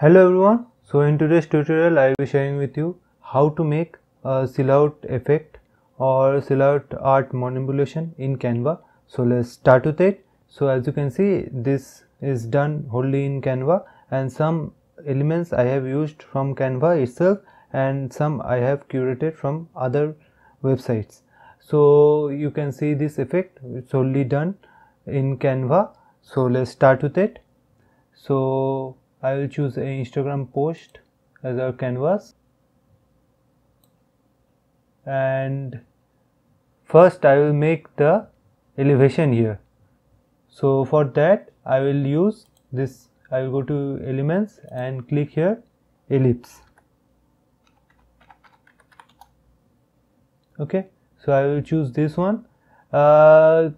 Hello everyone, so in today's tutorial I will be sharing with you how to make a silhouette effect or silhouette art manipulation in Canva. So let's start with it. So as you can see this is done wholly in Canva and some elements I have used from Canva itself and some I have curated from other websites. So you can see this effect it's only done in Canva. So let's start with it. So I will choose a Instagram post as our canvas. And first I will make the elevation here. So for that I will use this. I will go to elements and click here ellipse. Okay so I will choose this one. Uh,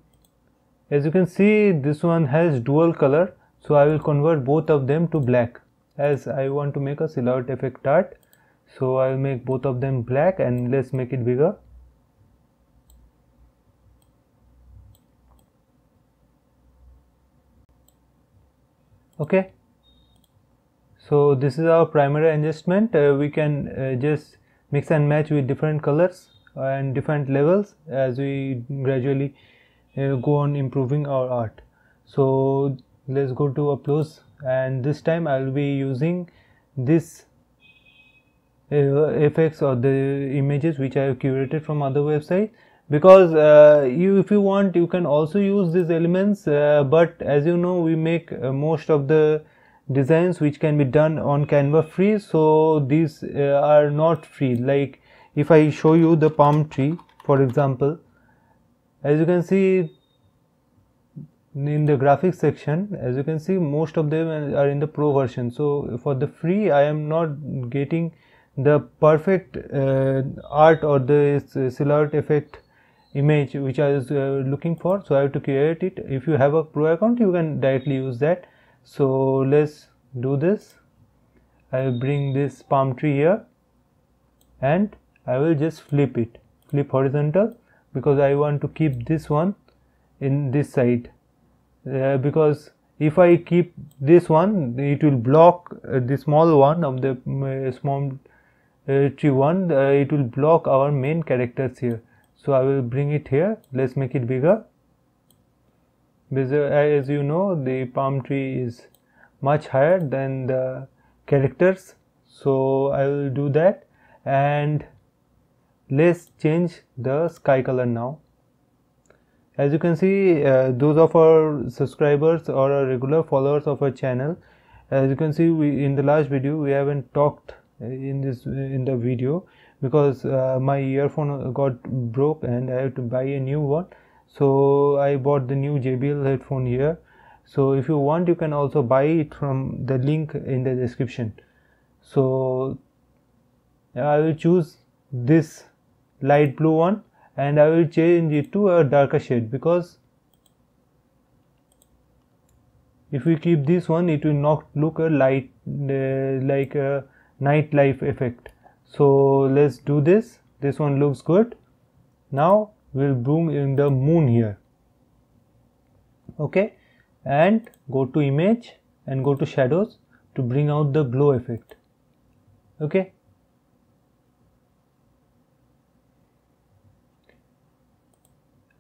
as you can see this one has dual color so I will convert both of them to black as I want to make a silhouette effect art. So I will make both of them black and let's make it bigger. Okay. So this is our primary adjustment. Uh, we can uh, just mix and match with different colors and different levels as we gradually uh, go on improving our art. So let's go to uploads and this time I will be using this uh, effects or the images which I have curated from other website. Because uh, you if you want you can also use these elements uh, but as you know we make uh, most of the designs which can be done on canva free. So these uh, are not free. Like if I show you the palm tree for example as you can see in the graphics section as you can see most of them are in the pro version. So for the free i am not getting the perfect uh, art or the silhouette effect image which i was uh, looking for. So i have to create it. If you have a pro account you can directly use that. So let's do this. I will bring this palm tree here and i will just flip it. Flip horizontal because i want to keep this one in this side uh, because if I keep this one it will block uh, the small one of the uh, small uh, tree one it will block our main characters here. So I will bring it here. Let's make it bigger. Because as you know the palm tree is much higher than the characters. So I will do that. And let's change the sky color now as you can see uh, those of our subscribers or our regular followers of our channel as you can see we in the last video we haven't talked in this in the video because uh, my earphone got broke and I have to buy a new one. So I bought the new JBL headphone here. So if you want you can also buy it from the link in the description. So I will choose this light blue one and I will change it to a darker shade because if we keep this one it will not look a light uh, like a nightlife effect. So let's do this. This one looks good. Now we'll boom in the moon here. Okay? And go to image and go to shadows to bring out the glow effect. Okay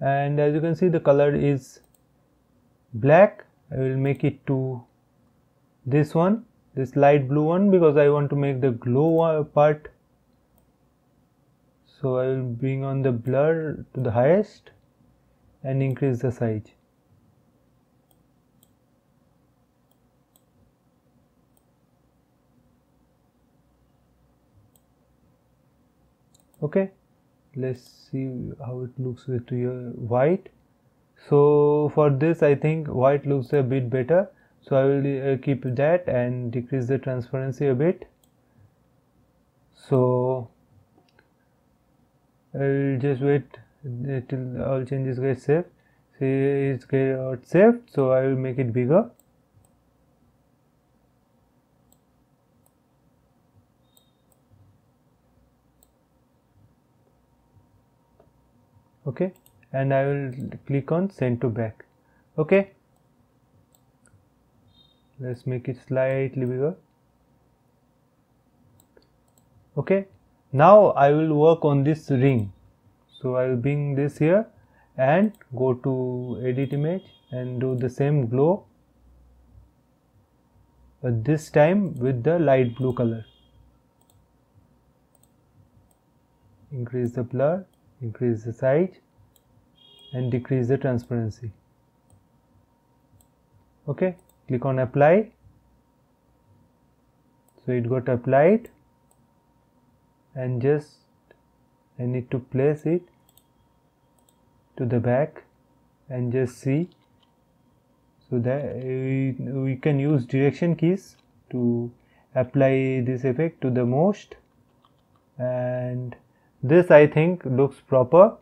and as you can see the color is black. I will make it to this one this light blue one because I want to make the glow part. So I will bring on the blur to the highest and increase the size. Okay let's see how it looks with your white. So for this I think white looks a bit better. So I will uh, keep that and decrease the transparency a bit. So I will just wait till all changes get saved. See it's get saved so I will make it bigger okay? And I will click on send to back. Okay? Let's make it slightly bigger. Okay? Now I will work on this ring. So I will bring this here and go to edit image and do the same glow. But this time with the light blue color. Increase the blur increase the size and decrease the transparency. Okay click on apply. So it got applied and just I need to place it to the back and just see. So that we, we can use direction keys to apply this effect to the most and this I think looks proper.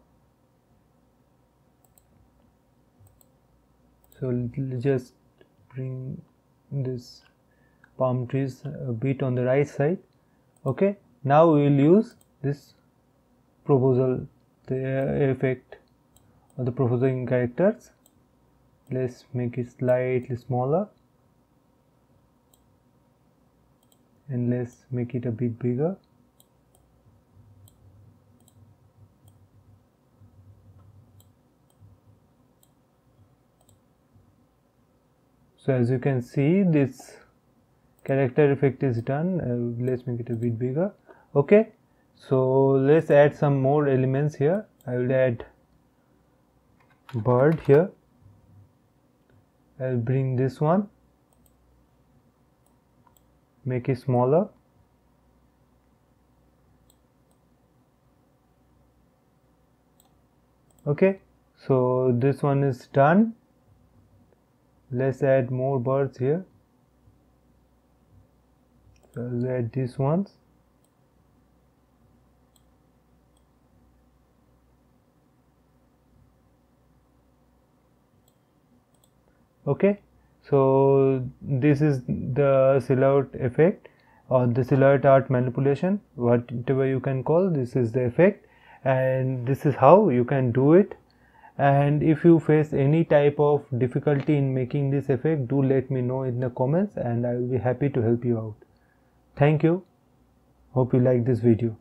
So just bring this palm trees a bit on the right side. Okay? Now we will use this proposal the effect of the proposing characters. Let's make it slightly smaller. And let's make it a bit bigger so as you can see this character effect is done. Uh, let's make it a bit bigger. Okay. So let's add some more elements here. I will add bird here. I'll bring this one. Make it smaller. Okay. So this one is done let's add more birds here. So I'll add these ones. Okay so this is the silhouette effect or the silhouette art manipulation whatever you can call this is the effect. And this is how you can do it and if you face any type of difficulty in making this effect do let me know in the comments and I will be happy to help you out. Thank you. Hope you like this video.